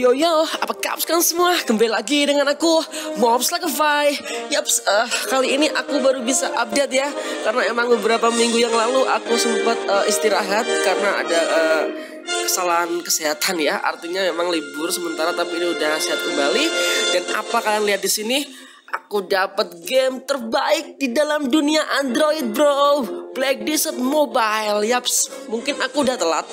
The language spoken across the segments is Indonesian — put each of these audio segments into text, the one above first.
Yo yo apa kabar kalian semua? Kembali lagi dengan aku, Mobs Like a Fly. Yaps, uh, kali ini aku baru bisa update ya, karena emang beberapa minggu yang lalu aku sempat uh, istirahat karena ada uh, kesalahan kesehatan ya. Artinya memang libur sementara, tapi ini udah sehat kembali. Dan apa kalian lihat di sini? Aku dapat game terbaik di dalam dunia Android, bro. Black Desert Mobile. Yaps, mungkin aku udah telat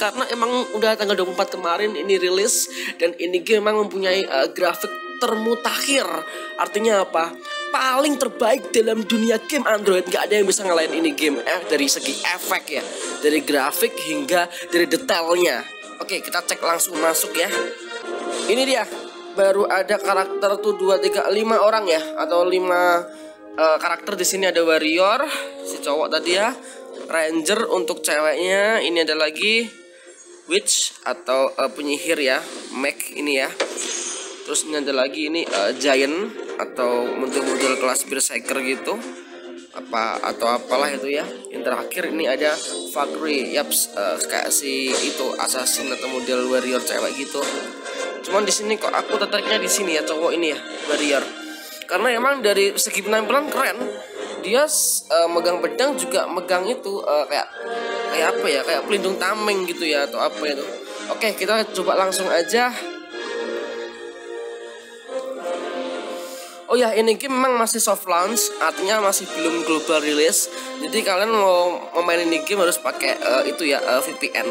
karena emang udah tanggal 24 kemarin ini rilis dan ini game memang mempunyai uh, grafik termutakhir. Artinya apa? Paling terbaik dalam dunia game Android. Gak ada yang bisa ngalahin ini game eh, Dari segi efek ya. Dari grafik hingga dari detailnya. Oke kita cek langsung masuk ya. Ini dia. Baru ada karakter tuh 2, 3, 5 orang ya. Atau 5 uh, eh, karakter di sini ada warrior Si cowok tadi ya. Ranger untuk ceweknya. Ini ada lagi witch atau uh, penyihir ya Mac ini ya. Terus ini ada lagi ini uh, giant atau model-model kelas berserker gitu. Apa atau apalah itu ya. Yang terakhir ini ada Valkyrie yaps uh, kayak si itu assassin atau model warrior cewek gitu. Cuman di sini kok aku tertariknya di sini ya cowok ini ya warrior. Karena emang dari segi penampilan keren. Dia uh, megang pedang juga megang itu uh, kayak kayak apa ya kayak pelindung tameng gitu ya atau apa itu oke kita coba langsung aja. Oh ya ini game memang masih soft launch artinya masih belum global release. Jadi kalian mau, main ini game harus pakai uh, itu ya uh, VPN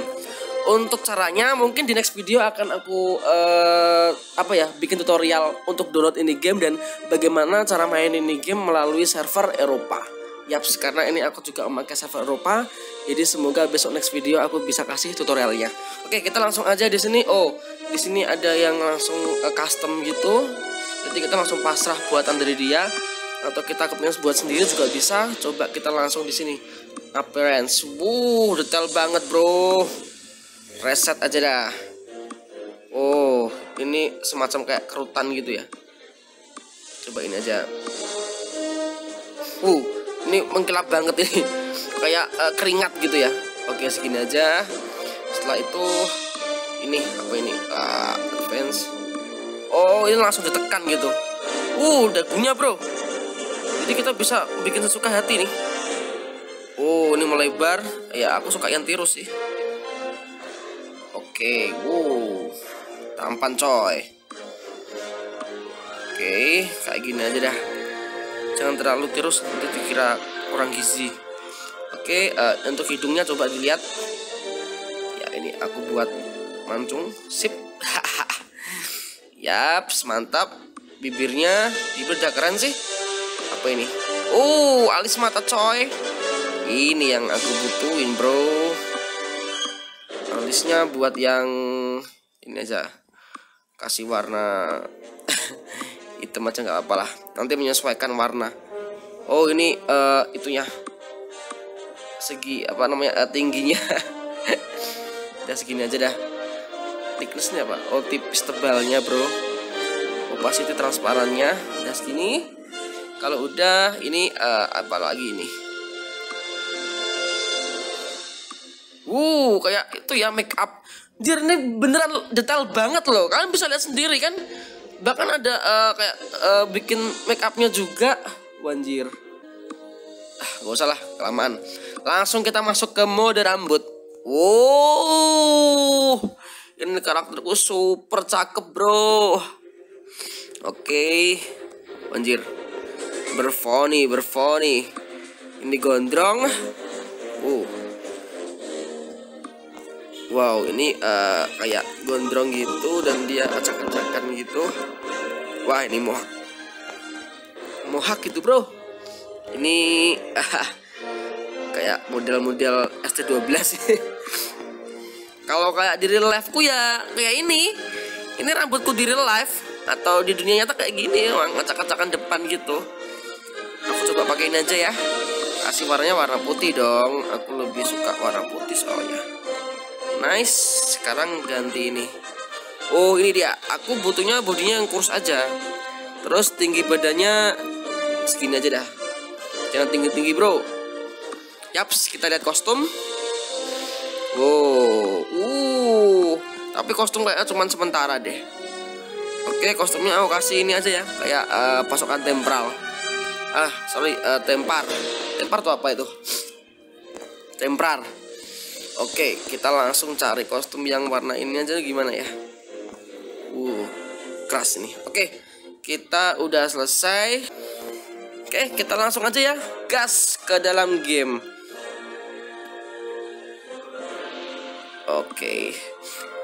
untuk caranya mungkin di next video akan aku uh, apa ya bikin tutorial untuk download ini game dan bagaimana cara main ini game melalui server Eropa. Yaps, karena ini aku juga memakai server Eropa, jadi semoga besok next video aku bisa kasih tutorialnya. Oke, kita langsung aja di sini. Oh, di sini ada yang langsung uh, custom gitu. Jadi kita langsung pasrah buatan dari dia atau kita kepengen buat sendiri juga bisa. Coba kita langsung di sini. Appearance. Wuh, detail banget, Bro reset aja dah oh ini semacam kayak kerutan gitu ya coba ini aja uh ini mengkilap banget ini. Kayak uh, keringat gitu ya. Oke segini aja. Setelah itu ini apa ini? Uh, oh ini langsung ditekan gitu. Uh dagunya bro. Jadi kita bisa bikin sesuka hati nih. Oh ini melebar. Ya aku suka yang tirus sih. Oke, wow, tampan coy. Oke, kayak gini aja dah. Jangan terlalu terus nanti dikira kurang gizi. Oke, uh, untuk hidungnya coba dilihat. Ya ini aku buat mancung, sip. Yaps, mantap. Bibirnya, bibir udah keren sih. Apa ini? Oh, alis mata coy. Ini yang aku butuhin, bro alisnya buat yang ini aja kasih warna aja nggak apa lah. Nanti menyesuaikan warna. Oh ini uh, itunya. Segi apa namanya uh, tingginya. Udah segini aja dah. Thicknessnya apa? Oh tipis tebalnya bro. Opacity transparannya. Udah segini. Kalau udah ini uh, apa lagi ini? Wuh, kayak itu ya make up. Dia ini beneran detail banget loh. Kalian bisa lihat sendiri kan. Bahkan ada uh, kayak uh, bikin make upnya juga. Wanjir. Ah, gak usah lah, kelamaan. Langsung kita masuk ke mode rambut. Wow, ini karakterku super cakep bro. Oke, wanjir. Berfoni, berfoni. Ini gondrong. Uh, wow ini uh, kayak gondrong gitu dan dia acak-acakan gitu. Wah ini mohak. Mohak gitu bro. Ini uh, kayak model-model ST12 kalau kayak di real life ku ya kayak ini. Ini rambutku di real life atau di dunia nyata kayak gini ngacak-acakan depan gitu. Aku coba pakai ini aja ya. Kasih warnanya warna putih dong. Aku lebih suka warna putih soalnya Nice. Sekarang ganti ini. Oh, ini dia. Aku butuhnya bodinya yang kurus aja. Terus tinggi badannya segini aja dah. Jangan tinggi-tinggi, Bro. Yaps, kita lihat kostum. Wow. Uh. Tapi tapi kostum kayaknya cuma sementara deh oke kostumnya aku kasih ini aja ya kayak uh, pasokan temporal ah sorry uh, tempar tempar tuh apa itu temprar oke kita langsung cari kostum yang warna ini aja gimana ya uh keras ini oke kita udah selesai oke kita langsung aja ya gas ke dalam game Oke.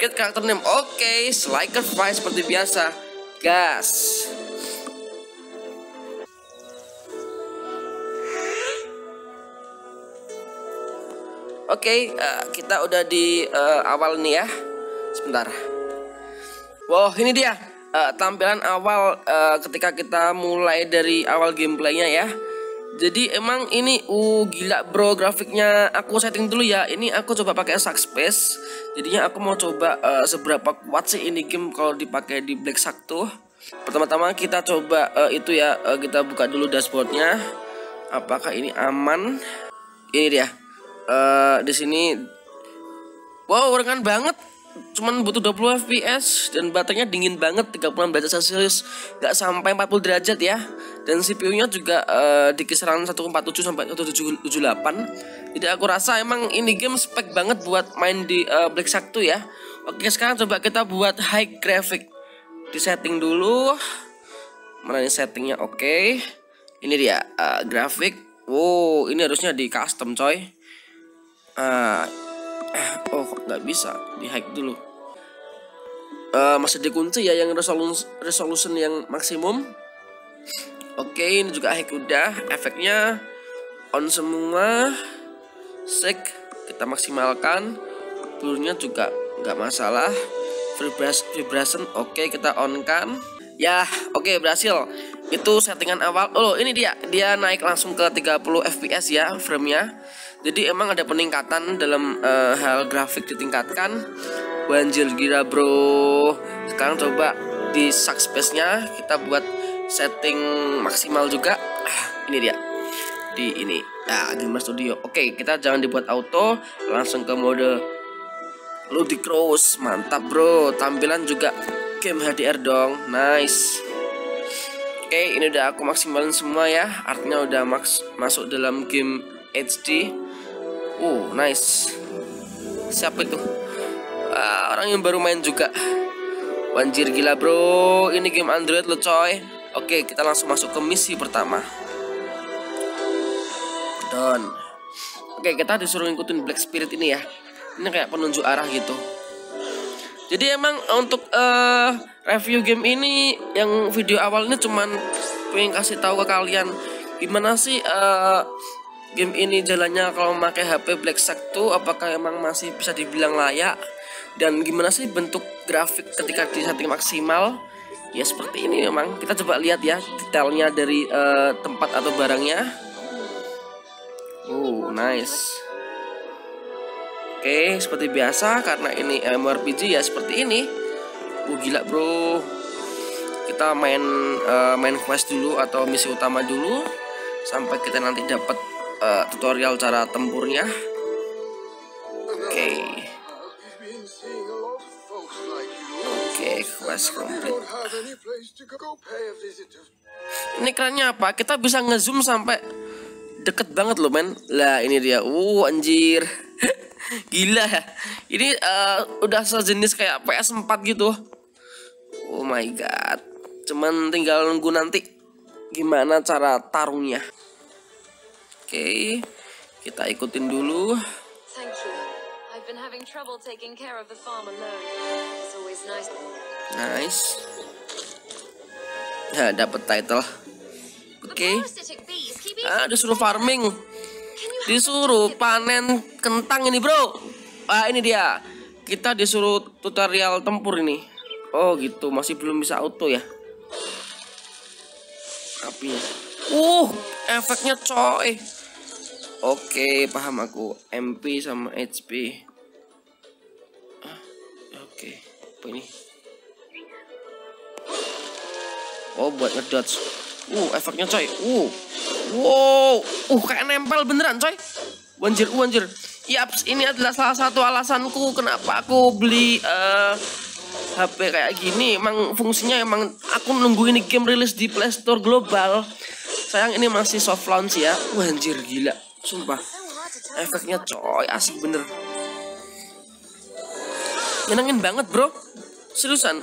Get karakter name. Oke, okay. Sliker Fry seperti biasa. Gas. Oke, okay, uh, eh, kita udah di uh, awal nih ya. Sebentar. Wow, ini dia uh, tampilan awal uh, ketika kita mulai dari awal gameplaynya ya. Jadi emang ini uh gila bro grafiknya aku setting dulu ya. Ini aku coba pakai Space. Jadinya aku mau coba uh, seberapa kuat sih ini game kalau dipakai di Black Shark tuh. Pertama-tama kita coba uh, itu ya uh, kita buka dulu dashboardnya. Apakah ini aman? Ini dia. Uh, di sini wow ringan banget. Cuman butuh 20 fps dan baterainya dingin banget 36 derajat celcius nggak sampai 40 derajat ya. Dan CPU nya juga uh, di kisaran 147 sampai 178 jadi aku rasa emang ini game spek banget buat main di uh, Black Shark 2 ya. Oke sekarang coba kita buat high graphic. Di setting dulu. Mana ini settingnya? Oke. Ini dia uh, grafik wow ini harusnya di custom coy uh, oh nggak bisa? Di hack dulu. Uh, masih dikunci ya yang resolusi resolution yang maksimum. Oke ini juga hack udah. Efeknya on semua. Sek kita maksimalkan. Blurnya juga nggak masalah. Vibration vibration oke kita on kan ya oke berhasil. Itu settingan awal. Oh ini dia. Dia naik langsung ke 30 fps ya framenya jadi emang ada peningkatan dalam uh, hal grafik ditingkatkan. Banjir gila bro. Sekarang coba di space nya kita buat setting maksimal juga. Ah, ini dia. Di ini. Nah Gamer Studio. Oke kita jangan dibuat auto. Langsung ke mode Ludicrous. Mantap bro. Tampilan juga game HDR dong. Nice. Oke ini udah aku maksimalin semua ya. Artinya udah masuk dalam game HD Oh, nice. Siapa itu? Ah, orang yang baru main juga. Wanjir gila bro, ini game Android lo coy. Oke, kita langsung masuk ke misi pertama. Done. Oke, kita disuruh ngikutin Black Spirit ini ya. Ini kayak penunjuk arah gitu. Jadi emang untuk uh, review game ini yang video awal ini cuman pengen kasih tahu ke kalian gimana sih uh, game ini jalannya kalau memakai HP Black Shark tuh apakah emang masih bisa dibilang layak? Dan gimana sih bentuk grafik ketika di setting maksimal? Ya seperti ini memang. Kita coba lihat ya detailnya dari uh, tempat atau barangnya. Oh nice. Oke seperti biasa karena ini MMORPG ya seperti ini. Oh gila bro. Kita main uh, main quest dulu atau misi utama dulu. Sampai kita nanti dapat uh, tutorial cara tempurnya. Oke. Okay. Oke, okay, quest complete. Ini kerennya apa? Kita bisa ngezoom sampai deket banget loh men. Lah ini dia. Uh anjir. Gila ya. Ini uh, udah sejenis kayak PS4 gitu. Oh my god. Cuman tinggal nunggu nanti gimana cara tarungnya. Oke, kita ikutin dulu. Nice. Ya, dapat title. Oke. Okay. Ah, disuruh farming. Disuruh panen kentang ini, Bro. Ah, ini dia. Kita disuruh tutorial tempur ini. Oh, gitu. Masih belum bisa auto ya. Apinya. Uh, efeknya coy. Oke, paham aku. MP sama HP. Ah, oke. Apa ini? Oh, buat ngedodge. Uh, efeknya coy. Uh. Wow. Uh, kayak nempel beneran coy. Wanjir, uh, wanjir. Yaps, ini adalah salah satu alasanku kenapa aku beli uh, eh, HP kayak gini. Emang fungsinya emang aku nunggu ini game rilis di Play Store global. Sayang ini masih soft launch ya. Wah anjir gila, sumpah. Efeknya coy, asik bener. Nyenengin banget bro, seriusan.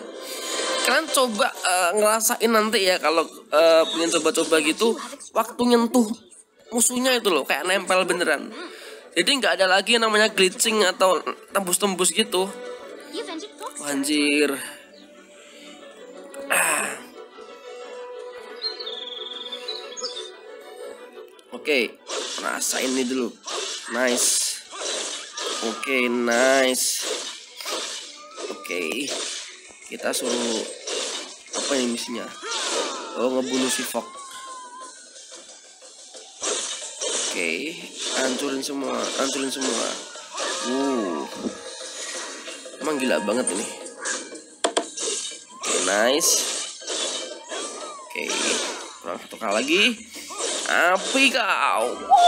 Kalian coba uh, ngerasain nanti ya kalau uh, pengen coba-coba gitu, waktu nyentuh musuhnya itu loh kayak nempel beneran jadi nggak ada lagi yang namanya glitching atau tembus-tembus gitu anjir ah. oke okay, rasain ini dulu. Nice. Oke okay, nice. Oke. Okay. kita suruh apa ini misinya? Oh ngebunuh si Fox. Okay. hancurin semua hancurin semua. Uh emang gila banget ini. Oke okay, nice. Oke okay. kurang satu kali lagi. Api kau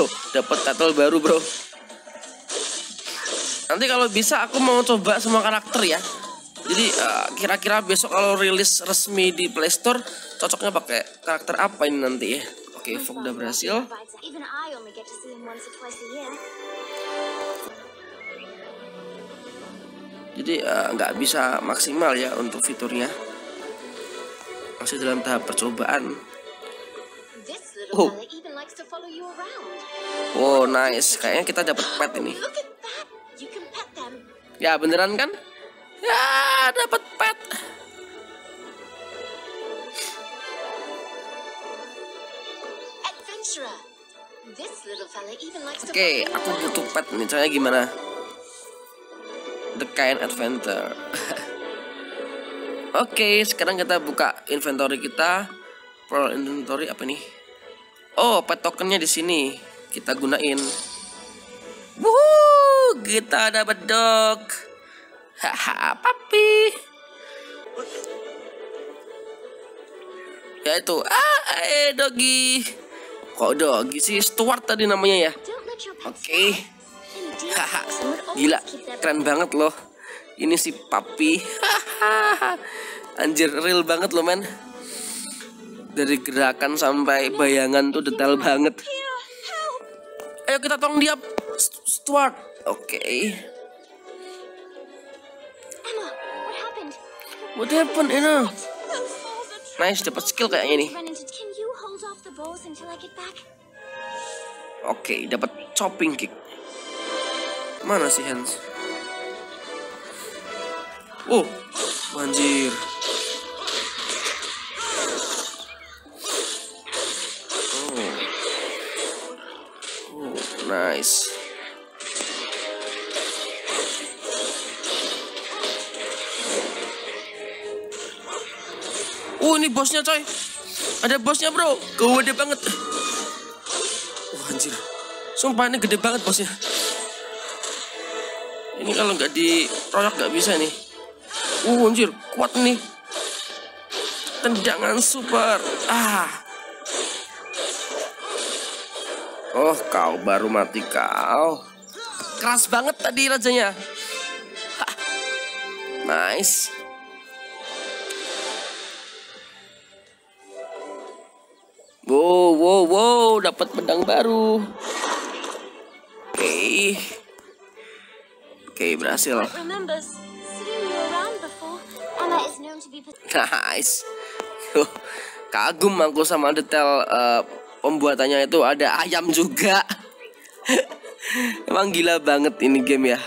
oh dapat title baru bro. Nanti kalau bisa aku mau coba semua karakter ya. Jadi eh, kira-kira uh, besok kalau rilis resmi di Playstore cocoknya pakai karakter apa ini nanti ya? Oke okay, Fog udah berhasil. Jadi eh, nggak uh, bisa maksimal ya untuk fiturnya masih dalam tahap percobaan. Oh. oh nice. Kayaknya kita dapat pet ini. Ya beneran kan? Ya dapat pet. Oke, okay, aku butuh pet nih. Caranya gimana? The kind adventure. Oke, okay, sekarang kita buka inventory kita. Pro inventory apa nih? Oh, pet tokennya di sini. Kita gunain. Wuh, kita dapat dog. Haha, papi. Ya itu, ah, eh doggy. Kok doggy sih Stuart tadi namanya ya? Oke. Okay. Haha. Gila, keren banget loh. Ini si Papi. Anjir real banget loh men. Dari gerakan sampai bayangan tuh detail banget. Ayo kita tolong dia Stuart. Oke. Okay. What happened, Emma? Nice, dapat skill kayaknya nih. Oke, okay, dapat chopping kick. Mana sih Hans? Oh, banjir. Oh. Oh, nice. Oh, ini bosnya coy. Ada bosnya bro, gede banget. Wah anjir, sumpah ini gede banget bosnya. Ini kalau nggak diroyak nggak bisa nih. Uh anjir, kuat nih. Tendangan super. Ah. Oh kau baru mati kau. Keras banget tadi rajanya. Hah. Nice. Wow, wow, wow, dapat pedang baru. Oke. Okay. Oke, okay, berhasil. Nice. Kagum aku sama detail uh, pembuatannya itu ada ayam juga. Emang gila banget ini game ya.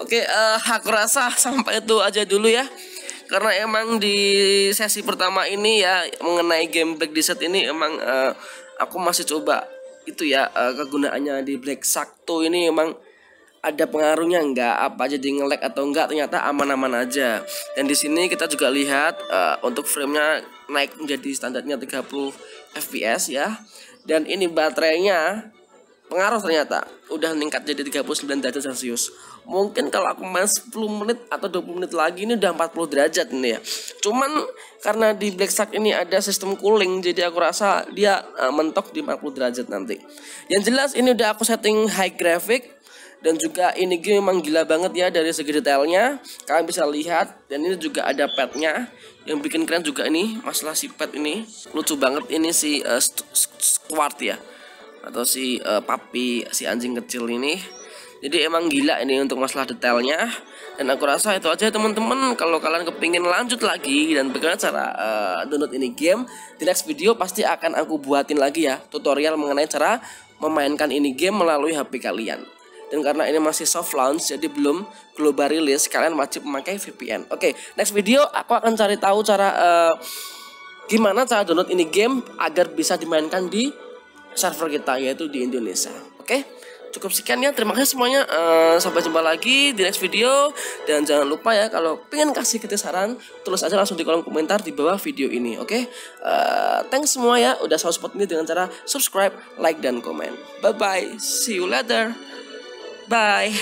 Oke, uh, aku rasa sampai itu aja dulu ya karena emang di sesi pertama ini ya mengenai game Black Desert ini emang uh, aku masih coba itu ya uh, kegunaannya di Black Sakto ini emang ada pengaruhnya enggak apa aja di nge atau enggak ternyata aman-aman aja. Dan di sini kita juga lihat uh, untuk framenya naik menjadi standarnya 30 fps ya. Dan ini baterainya pengaruh ternyata. Udah meningkat jadi 39 derajat celcius. Mungkin kalau aku main 10 menit atau 20 menit lagi ini udah 40 derajat ini ya. Cuman karena di Black Shark ini ada sistem cooling jadi aku rasa dia uh, mentok di 40 derajat nanti. Yang jelas ini udah aku setting high graphic dan juga ini game memang gila banget ya dari segi detailnya. Kalian bisa lihat dan ini juga ada petnya yang bikin keren juga ini masalah si pet ini. Lucu banget ini si uh, squart ya. Atau si uh, papi si anjing kecil ini. Jadi emang gila ini untuk masalah detailnya. Dan aku rasa itu aja teman-teman. Kalau kalian kepingin lanjut lagi dan bagaimana cara uh, download ini game di next video pasti akan aku buatin lagi ya tutorial mengenai cara memainkan ini game melalui HP kalian dan karena ini masih soft launch jadi belum global release kalian wajib memakai VPN oke okay, next video aku akan cari tahu cara uh, gimana cara download ini game agar bisa dimainkan di server kita yaitu di Indonesia. Oke okay? cukup sekian ya. Terima kasih semuanya. Uh, sampai jumpa lagi di next video. Dan jangan lupa ya kalau pengen kasih kita saran tulis aja langsung di kolom komentar di bawah video ini oke? Okay? uh, thanks semua ya udah support ini dengan cara subscribe like dan komen. Bye bye see you later Bye.